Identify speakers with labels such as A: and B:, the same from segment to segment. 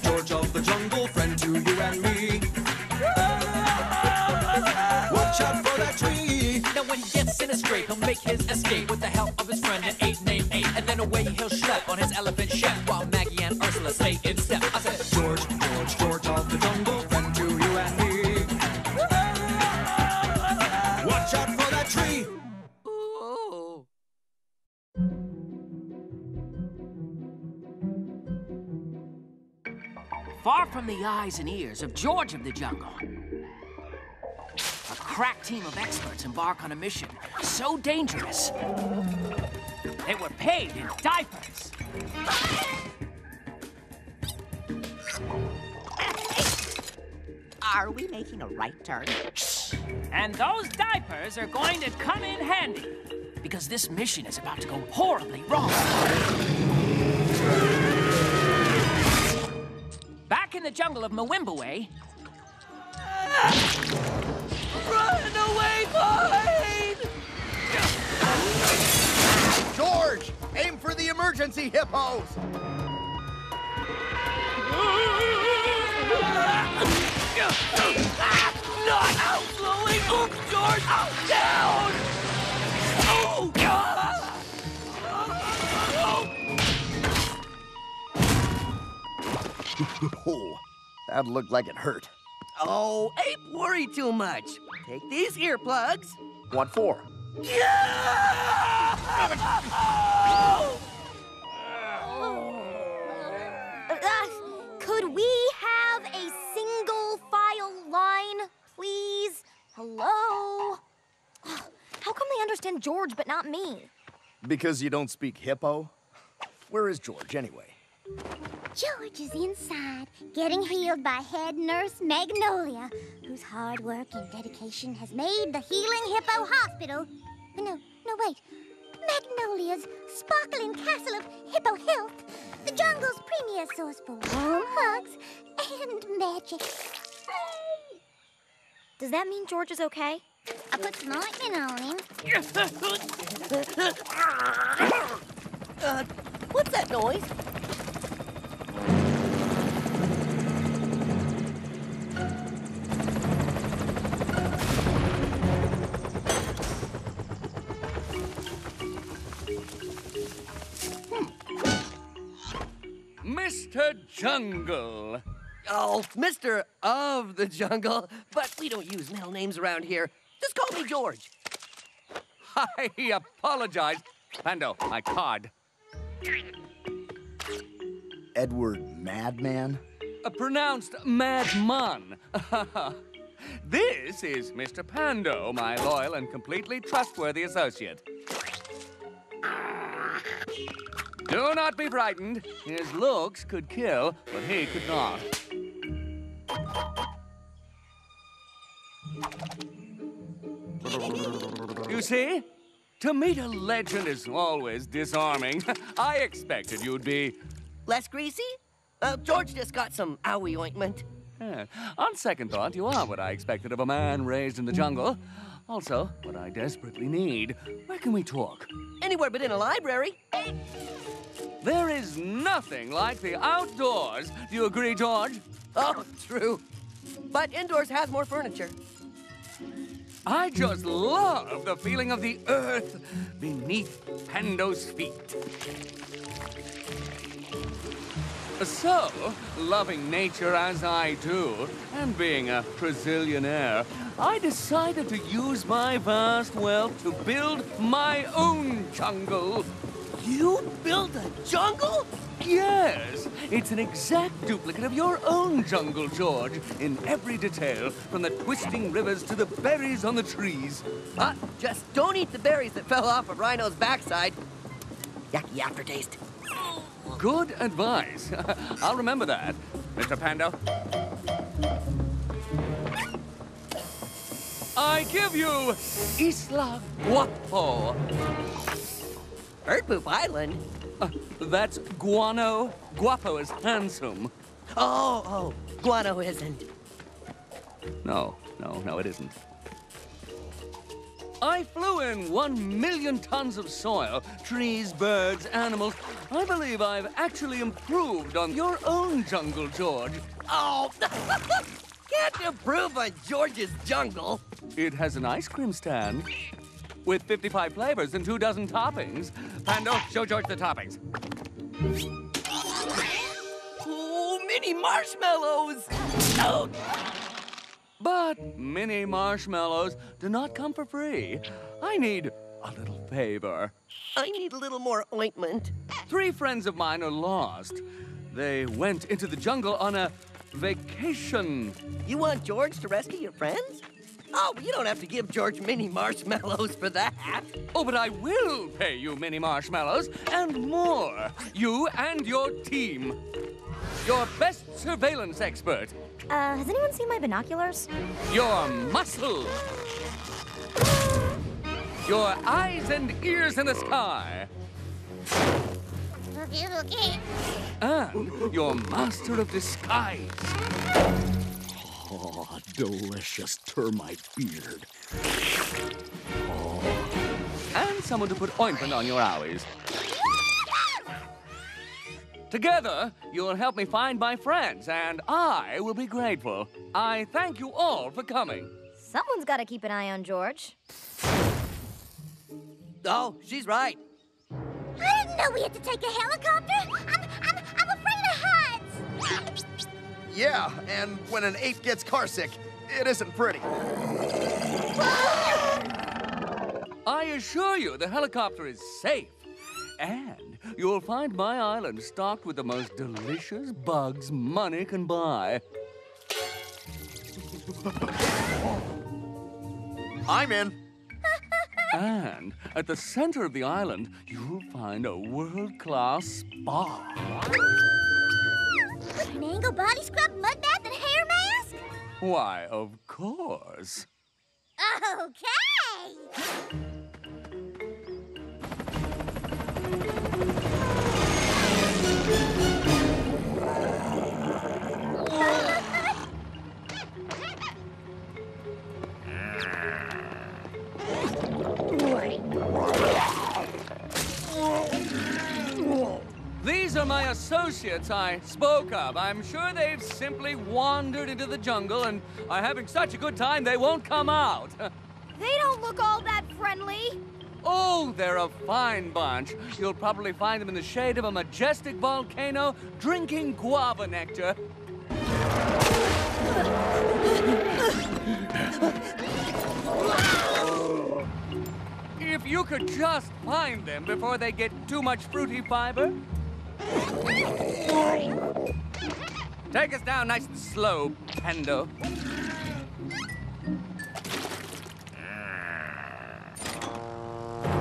A: George, George of the jungle, friend to you and me. Watch out for that tree.
B: Now when he gets in a scrape, he'll make his escape with the help of his friend, an ape named Ape. And then away he'll schlep on his elephant
A: Shep the
C: eyes and ears of George of the Jungle. A crack team of experts embark on a mission so dangerous. They were paid in diapers.
D: Are we making a right turn?
C: And those diapers are going to come in handy. Because this mission is about to go horribly wrong. Back in the jungle of Mwimbawe,
B: Run away, Boyd!
E: George, aim for the emergency hippos.
B: Not out, slowly! George! Oh, down! Oh,
E: that looked like it hurt.
F: Oh, ape worry too much. Take these earplugs.
E: What for?
G: Uh, could we have a single file line, please? Hello? How come they understand George but not me?
E: Because you don't speak hippo? Where is George anyway?
G: George is inside, getting healed by head nurse Magnolia, whose hard work and dedication has made the Healing Hippo Hospital. No, no, wait. Magnolia's sparkling castle of hippo health, the jungle's premier source for warm hugs and magic. Does that mean George is okay? I put some ointment on him.
F: Uh, what's that noise?
H: Mr. Jungle.
F: Oh, Mr. of the Jungle. But we don't use middle names around here. Just call me George.
H: I apologize. Pando, my card.
E: Edward Madman?
H: Uh, pronounced Madman. this is Mr. Pando, my loyal and completely trustworthy associate. Do not be frightened. His looks could kill, but he could not. You see? To meet a legend is always disarming. I expected you'd be.
F: Less greasy? Uh, George just got some owie ointment.
H: Eh, on second thought, you are what I expected of a man raised in the jungle. Also, what I desperately need. Where can we talk?
F: Anywhere but in a library.
H: There is nothing like the outdoors. Do you agree, George?
F: Oh, true. But indoors has more furniture.
H: I just love the feeling of the earth beneath Pando's feet. So, loving nature as I do, and being a Brazilianaire, I decided to use my vast wealth to build my own jungle.
F: You built a jungle?
H: Yes, it's an exact duplicate of your own jungle, George, in every detail, from the twisting rivers to the berries on the trees.
F: Uh, just don't eat the berries that fell off of Rhino's backside. Yucky aftertaste.
H: Good advice. I'll remember that, Mr. Panda. I give you Isla Guapo.
F: Bird Poop Island?
H: Uh, that's guano. Guapo is handsome.
F: Oh, oh, guano isn't.
H: No, no, no, it isn't. I flew in one million tons of soil, trees, birds, animals. I believe I've actually improved on your own jungle, George.
F: Oh, can't improve on George's jungle.
H: It has an ice cream stand with 55 flavors and two dozen toppings. Pando, show George the toppings.
F: Oh, mini marshmallows. Oh,
H: But mini marshmallows do not come for free. I need a little favor.
F: I need a little more ointment.
H: Three friends of mine are lost. They went into the jungle on a vacation.
F: You want George to rescue your friends? Oh, you don't have to give George mini marshmallows for that.
H: Oh, but I will pay you mini marshmallows and more. You and your team. Your best surveillance expert.
D: Uh, has anyone seen my binoculars?
H: Your muscle. Your eyes and ears in the sky.
G: Okay, okay.
H: And your master of disguise.
E: Oh, delicious termite beard.
H: And someone to put ointment on your owies. Together, you'll help me find my friends, and I will be grateful. I thank you all for coming.
D: Someone's got to keep an eye on George.
F: Oh, she's right.
G: I didn't know we had to take a helicopter. I'm, I'm, I'm afraid of heights.
E: Yeah, and when an ape gets carsick, it isn't pretty.
H: I assure you, the helicopter is safe. And you'll find my island stocked with the most delicious bugs money can buy.
E: I'm in.
H: And at the center of the island, you'll find a world class spa.
G: An angle body scrub, mud bath, and hair mask?
H: Why, of course.
G: Okay.
H: Are my associates I spoke of. I'm sure they've simply wandered into the jungle and are having such a good time they won't come out.
D: They don't look all that friendly.
H: Oh, they're a fine bunch. You'll probably find them in the shade of a majestic volcano drinking guava nectar. If you could just find them before they get too much fruity fiber. Take us down nice and slow, Pando.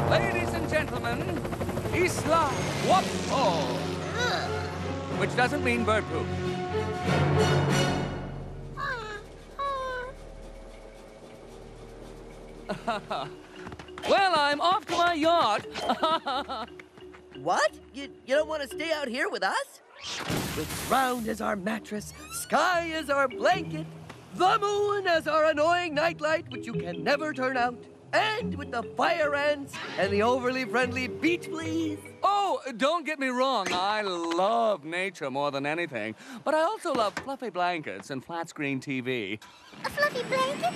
H: Ladies and gentlemen, Isla Guapo. Which doesn't mean bird poop. Well, I'm off to my yacht.
F: What? You, you don't want to stay out here with us? With ground as our mattress, sky as our blanket, the moon as our annoying nightlight, which you can never turn out, and with the fire ants and the overly friendly beach fleas.
H: Oh, don't get me wrong. I love nature more than anything. But I also love fluffy blankets and flat screen TV.
G: A fluffy blanket?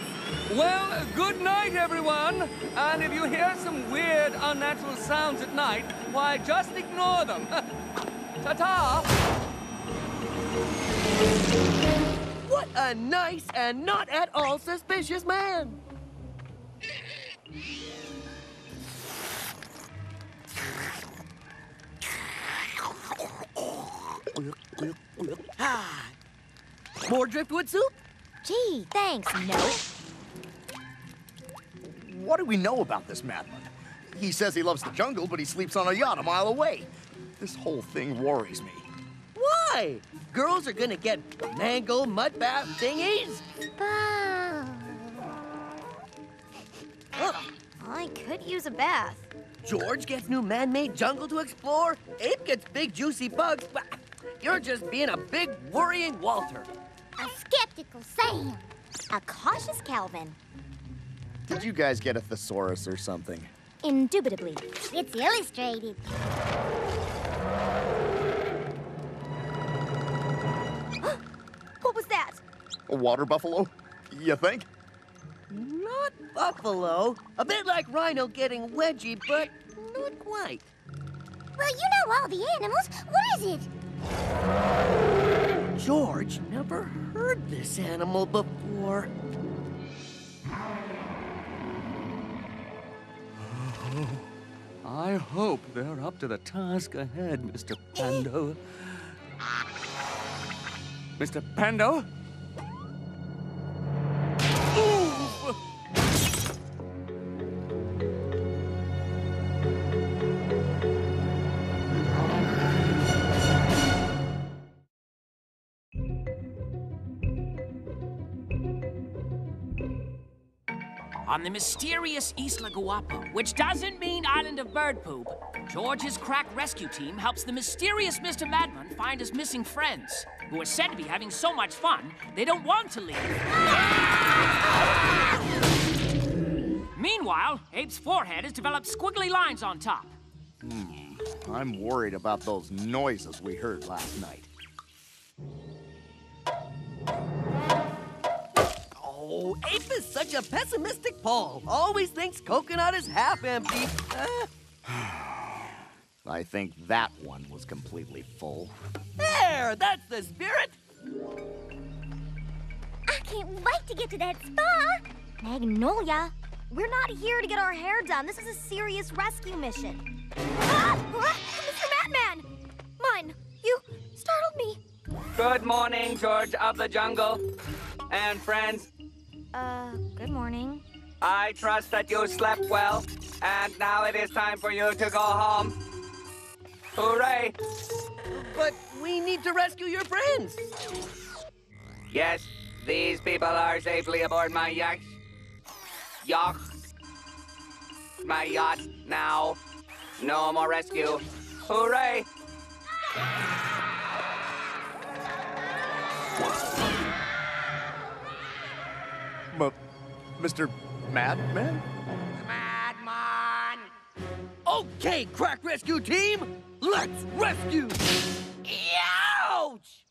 H: Well, good night, everyone. And if you hear some weird, unnatural sounds at night, why, just ignore them. Ta ta!
F: What a nice and not at all suspicious man. Ah. More driftwood soup?
D: Gee, thanks. No.
E: What do we know about this madman? He says he loves the jungle, but he sleeps on a yacht a mile away. This whole thing worries me.
F: Why? Girls are gonna get mango mud bath thingies?
G: Oh.
D: I could use a bath.
F: George gets new man-made jungle to explore. Ape gets big juicy bugs. Bah, You're just being a big worrying Walter.
G: A skeptical Sam.
D: A cautious Calvin.
E: Did you guys get a thesaurus or something?
D: Indubitably.
G: It's illustrated.
D: What was that?
E: A water buffalo? You think?
F: Not buffalo. A bit like rhino getting wedgie, but not quite.
G: Well, you know all the animals. What is it?
F: George never heard this animal before.
H: I hope they're up to the task ahead, Mr. Pando. Mr. Pando?
C: On the mysterious Isla Guapo, which doesn't mean island of bird poop, George's crack rescue team helps the mysterious Mr. Madman find his missing friends, who are said to be having so much fun they don't want to leave. Meanwhile, Ape's forehead has developed squiggly lines on top. Hmm.
E: I'm worried about those noises we heard last night.
F: Ape is such a pessimistic Paul. Always thinks coconut is half empty. Uh,
E: I think that one was completely full.
F: there, that's the spirit.
G: I can't wait to get to that spa.
D: Magnolia, we're not here to get our hair done. This is a serious rescue mission. Ah! Ah! Mr. Batman! Mine, you startled me.
I: Good morning, George of the Jungle. And friends,
D: Uh, good morning.
I: I trust that you slept well, and now it is time for you to go home. Hooray!
F: But we need to rescue your friends.
I: Yes, these people are safely aboard my yacht. Yacht. My yacht now. No more rescue. Hooray!
E: But, Mr. Madman? Madman!
F: Okay, crack rescue team, let's rescue. Ouch!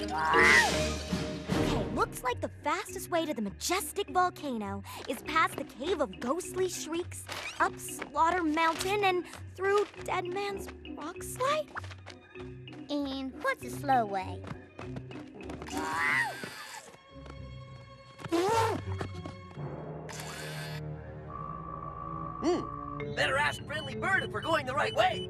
D: Okay, looks like the fastest way to the majestic volcano is past the Cave of Ghostly Shrieks, up Slaughter Mountain, and through Dead Man's Rock Slide?
G: And what's the slow way?
F: Hmm. Better ask Friendly Bird if we're going the right way.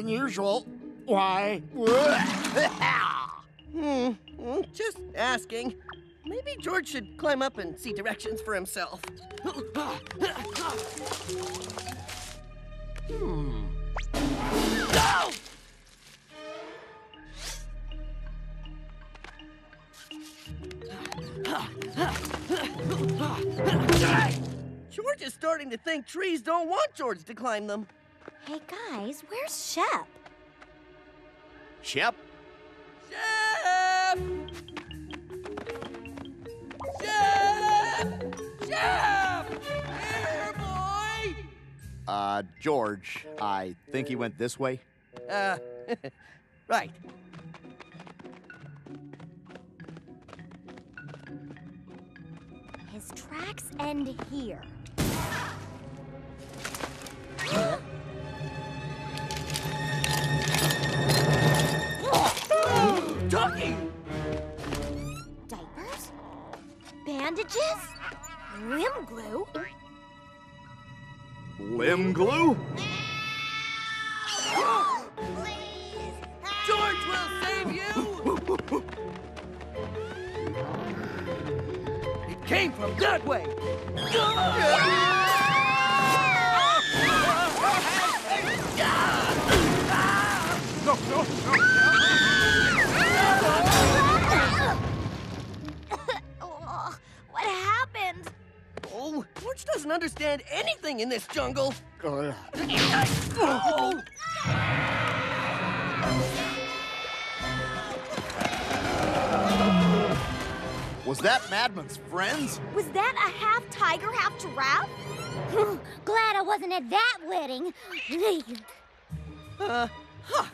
E: Than usual. Why?
F: Hmm, just asking. Maybe George should climb up and see directions for himself. Hmm. No! George is starting to think trees don't want George to climb them.
D: Hey guys, where's Shep?
E: Shep?
F: Shep! Chef! Shep! Here, boy!
E: Uh, George, I think he went this way.
F: Uh, right.
D: His tracks end here. Limb glue?
E: Limb glue?
F: George will save you! it came from that way! Doesn't anything in this jungle. Oh.
E: Was that Madman's friends?
D: Was that a half tiger, half giraffe?
G: Glad I wasn't at that wedding.
F: Uh, huh.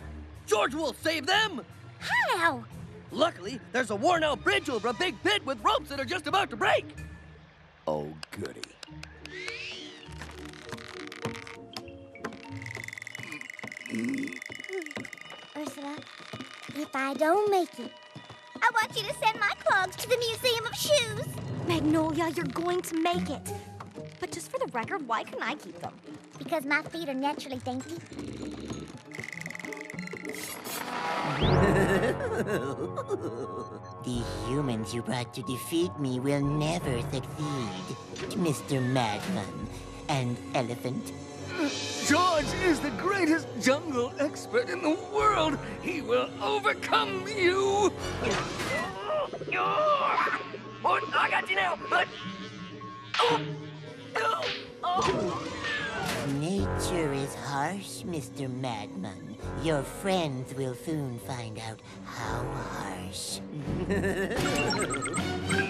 F: George will save them.
G: How?
F: Luckily, there's a worn-out bridge over a big pit with ropes that are just about to break.
E: Oh, goody.
G: Ursula, if I don't make it, I want you to send my clogs to the Museum of Shoes.
D: Magnolia, you're going to make it. But just for the record, why can I keep them?
G: Because my feet are naturally dainty.
J: The humans you brought to defeat me will never succeed, Mr. Madman and Elephant.
H: George is the greatest jungle expert in the world. He will overcome you.
F: Oh, I got you now. But... Oh. Oh.
J: Nature is harsh, Mr. Madman. Your friends will soon find out how harsh.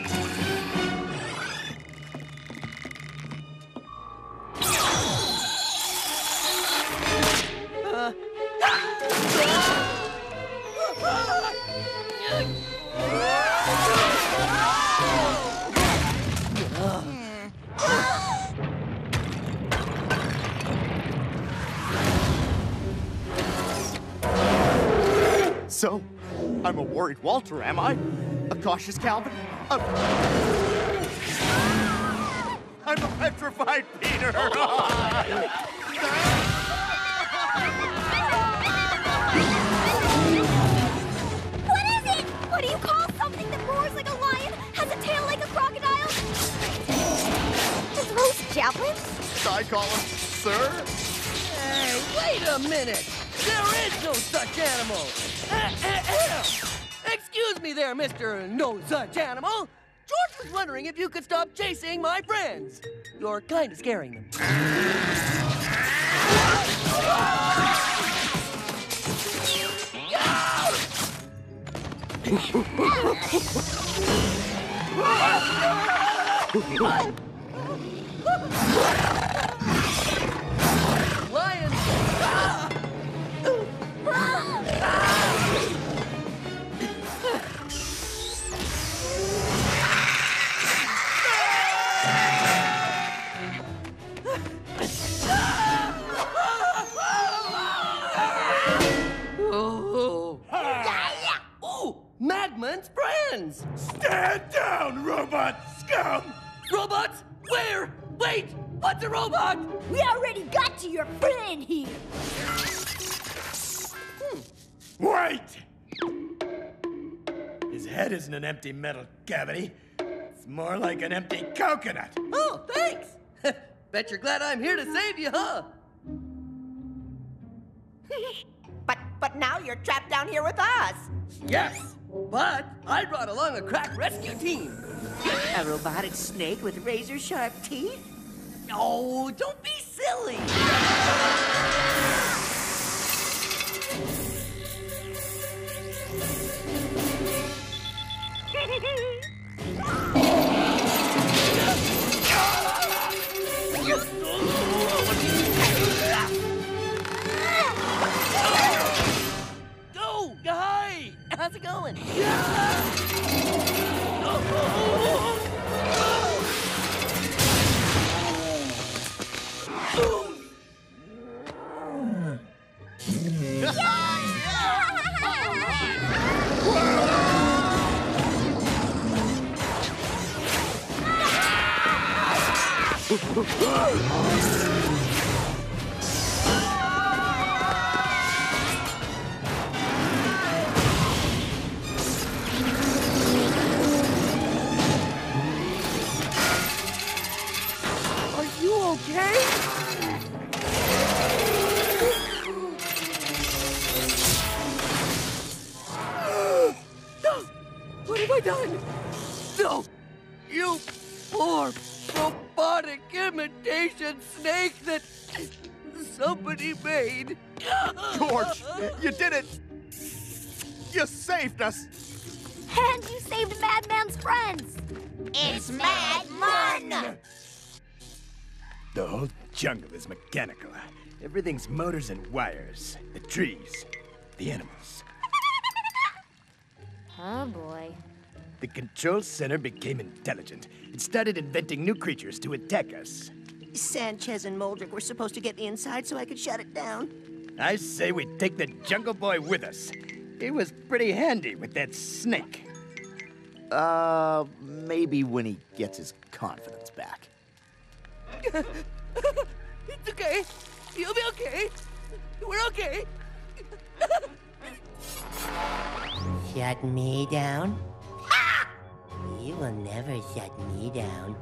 E: So, I'm a worried Walter, am I? A cautious Calvin? A... I'm a petrified Peter!
D: What is it? What do you call something that roars like a lion, has a tail like a crocodile? Is roast javelins?
E: I call him Sir?
F: Hey, wait a minute. There is no such animal. Excuse me there, Mr. No Such Animal. George was wondering if you could stop chasing my friends. You're kind of scaring them.
K: down, robot scum!
F: Robots? Where? Wait! What's a robot?
D: We already got to your friend here. Hmm.
K: Wait! His head isn't an empty metal cavity. It's more like an empty coconut.
F: Oh, thanks! Bet you're glad I'm here to save you, huh?
L: But but now you're trapped down here with us.
F: Yes, but I brought along a crack rescue team.
J: A robotic snake with razor sharp teeth?
F: Oh, don't be silly!
K: The whole jungle is mechanical. Everything's motors and wires. The trees, the animals.
D: Oh boy.
K: The control center became intelligent. It started inventing new creatures to attack us.
L: Sanchez and Moldrick were supposed to get inside so I could shut it down.
K: I say we take the Jungle Boy with us. He was pretty handy with that snake.
E: Uh, maybe when he gets his confidence back.
F: It's okay. You'll be okay. We're okay.
J: Shut me down? You will never shut me down.